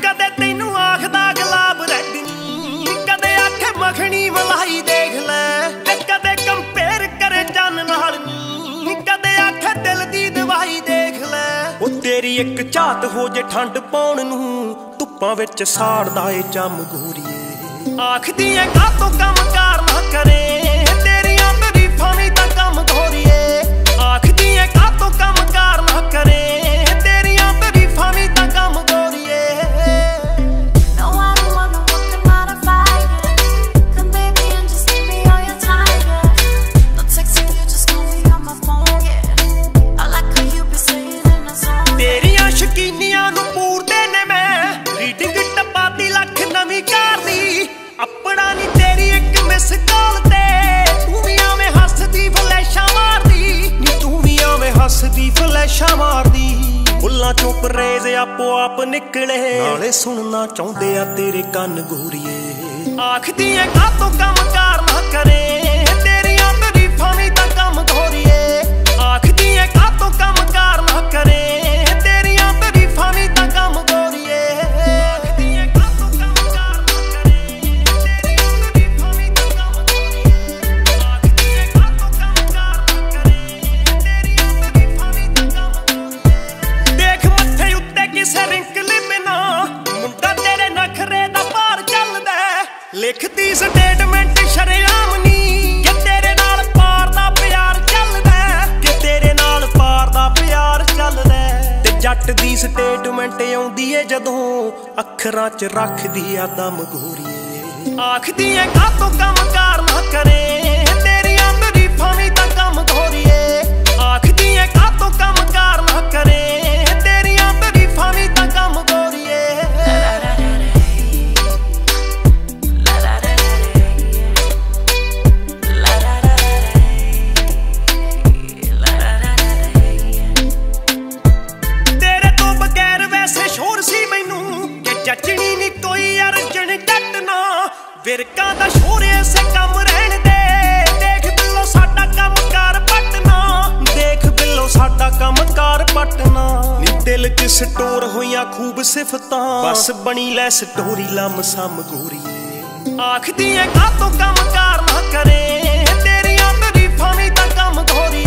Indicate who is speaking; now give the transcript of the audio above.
Speaker 1: ਕਦੇ ਤੈਨੂੰ ਦਿਲ ਦੀ ਦਵਾਈ ਦੇਖ ਲੈ। ਉਹ ਤੇਰੀ ਇੱਕ ਝਾਤ ਹੋ ਜੇ ਠੰਡ ਪਾਉਣ ਨੂੰ ਧੁੱਪਾਂ ਵਿੱਚ ਸਾੜਦਾ ਏ ਜੰਮ ਆਖਦੀ ਐ ਕਾਤੋਂ ਕੰਮ ਕਾਰ ਨਾ ਕਰ? ਆਪਣਾ ਨਹੀਂ ਤੇਰੀ ਇੱਕ ਮਿਸ ਕਾਲ ਤੇ। ਤੂੰ ਵੀ ਆਵੇਂ ਹੱਸਦੀ ਫਲੈਸ਼ਾਂ ਮਾਰਦੀ। ਨੀ ਤੂੰ ਵੀ ਆਵੇਂ ਹੱਸਦੀ ਫਲੈਸ਼ਾਂ ਮਾਰਦੀ। ਬੁੱਲਾਂ ਚੋਂ ਪਰੇਜ਼ ਆਪੋ ਆਪ ਨਿਕਲੇ। ਨਾਲੇ ਸੁਣਨਾ ਚਾਹੁੰਦੇ ਆ ਤੇਰੇ ਕੰਨ ਗੋਰੀਏ। ਆਖਦੀ ਐ ਕਾਤੋਂ ਲਿਖਦੀ ਸਟੇਟਮੈਂਟ ਸ਼ਰੇਆਮ ਨੀ। ਕਿ ਤੇਰੇ ਨਾਲ ਪਾਰ ਦਾ ਪਿਆਰ ਚੱਲਦਾ ਕਿ ਤੇਰੇ ਨਾਲ ਪਾਰ ਦਾ ਪਿਆਰ ਚੱਲਦਾ ਤੇ ਜੱਟ ਦੀ ਸਟੇਟਮੈਂਟ ਆਉਂਦੀ ਏ ਜਦੋਂ ਅੱਖਰਾਂ 'ਚ ਰੱਖਦੀ ਆ ਦਮ ਗੋਰੀਏ ਆਖਦੀ ਏ ਕਾਤੋਂ ਕੰਮ ਕਾਰ ਨਾ ਕਰੇ? ਵਿਰਕਾਂ ਦਾ ਸ਼ੋਰੇ ਸੇ ਕੰਮ ਰਹਿਣ ਦੇ। ਦੇਖ ਬਿੱਲੋ ਸਾਡਾ ਕੰਮਕਾਰ ਪਟਨਾ। ਦੇਖ ਬਿੱਲੋ ਸਾਡਾ ਕੰਮਕਾਰ ਪਟਨਾ। ਨੀ ਦਿਲ 'ਚ ਸਟੋਰ ਹੋਈਆਂ ਖੂਬ ਸਿਫਤਾਂ। ਬਸ ਬਣੀ ਲੈ ਸਟੋਰੀ ਲੰਮ ਸਮ ਗੋਰੀ ਆਖਦੀ ਐ ਕਾਤੋਂ ਕੰਮਕਾਰ ਨਾ ਕਰੇ। ਤੇਰੀਆਂ ਤਾਰੀਫਾਂ ਵੀ ਤਾਂ ਕੰਮ ਗੋਰੀ